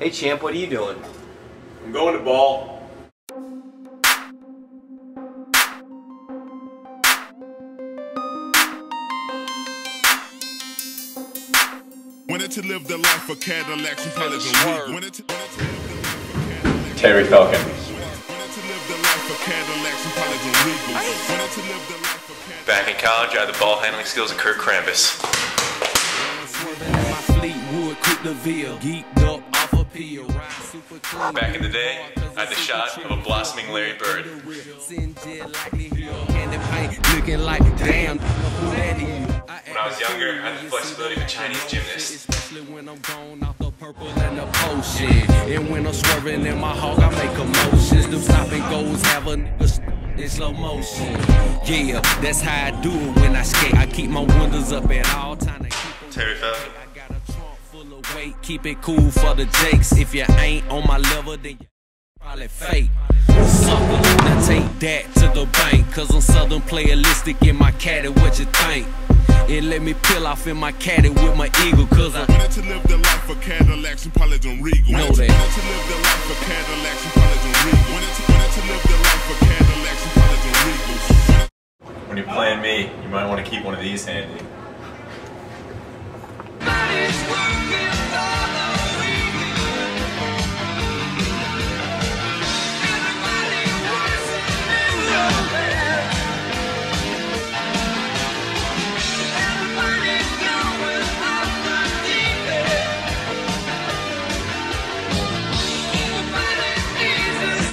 Hey champ, what are you doing? I'm going to ball. Wanted to live the life of Cadillacs and Palace and Wanted Terry Falcon. Back in college, I had the ball handling skills of Kurt Rambis. Back in the day, I had the shot of a blossoming Larry Bird. Looking like damn. When I was younger, I had the flexibility of a Chinese gymnast. Especially when I'm gone off the purple and the potion. And when I'm swerving in my hog, I make emotions. Them stopping goals have a nigga in slow motion. Yeah, that's how I do it when I skate. I keep my windows up at all times. Terry Falcon. Keep it cool for the jakes. If you ain't on my level, then you probably fake. Sucker, now take that to the bank. Cause I'm southern playalistic in my caddy, what you think? It let me peel off in my caddy with my eagle, cause I Wanted to live the life of Cadillacs and Palace and Regal. Know Wanted to- that. Wanted to live the life of Cadillacs and Palace and Regal. Wanted to, wanted to live the life of Cadillacs and Palace and Regal. When you're playing me, you might want to keep one of these handy.